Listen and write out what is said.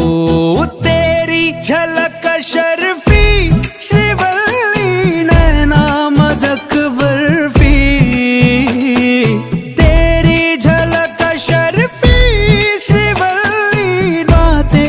Oh.